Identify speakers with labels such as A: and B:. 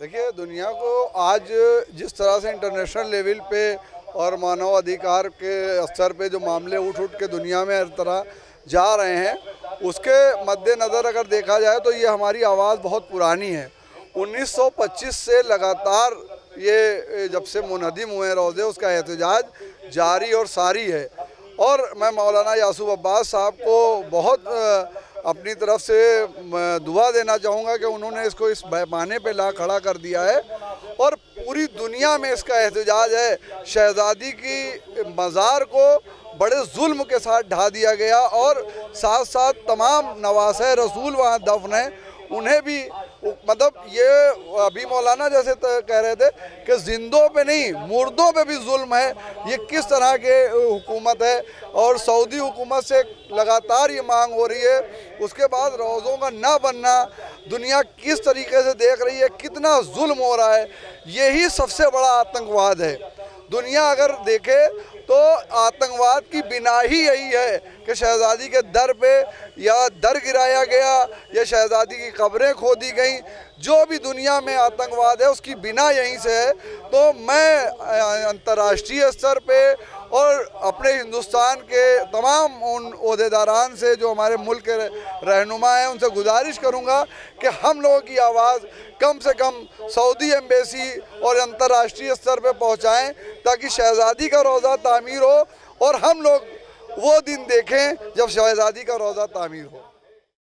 A: دیکھیے، دنیا کو آج جس طرح سے انٹرنیشنل لیول پہ اور مانو ادھیکار کے استر پہ جو معاملے اٹھ اٹھ کے دنیا میں ہر طرح جا رہے ہیں، اس کے مد نظر اگر دیکھا جائے تو یہ ہماری آواز بہت پرانی ہے۔ انیس سو پچیس سے لگاتار یہ جب سے منہدم ہوئے روزے، اس کا احتجاج جاری اور ساری ہے۔ اور میں مولانا یاسوب عباس صاحب کو بہت اپنی طرف سے دعا دینا چاہوں گا کہ انہوں نے اس کو اس پیمانے پہ لا کھڑا کر دیا ہے اور پوری دنیا میں اس کا احتجاج ہے۔ شہزادی کی مزار کو بڑے ظلم کے ساتھ ڈھا دیا گیا اور ساتھ ساتھ تمام نواسہ رسول وہاں دفن ہیں۔ انہیں بھی مطلب یہ ابھی مولانا جیسے کہہ رہے تھے کہ زندوں پہ نہیں، مردوں پہ بھی ظلم ہے۔ یہ کس طرح کے حکومت ہے؟ اور سعودی حکومت سے لگاتار یہ مانگ ہو رہی ہے۔ اس کے بعد روزوں کا نہ بننا، دنیا کس طریقے سے دیکھ رہی ہے، کتنا ظلم ہو رہا ہے، یہی سب سے بڑا آتنکواد ہے۔ دنیا اگر دیکھے تو آتنگواد کی بنا ہی یہی ہے کہ شہزادی کے در پہ یا در گرایا گیا یا شہزادی کی قبریں کھو دی گئیں، جو بھی دنیا میں آتنگواد ہے اس کی بنا یہیں سے ہے۔ تو میں انتراشٹری استر پہ اور اپنے ہندوستان کے تمام ان عہدیداران سے جو ہمارے ملک کے رہنما ہیں، ان سے گزارش کروں گا کہ ہم لوگوں کی آواز کم سے کم سعودی ایمبیسی اور انتراشٹری استر پہ پہنچائیں تاکہ شہزادی کا روزہ تعمیر ہو اور ہم لوگ وہ دن دیکھیں جب شہزادی کا روزہ تعمیر ہو۔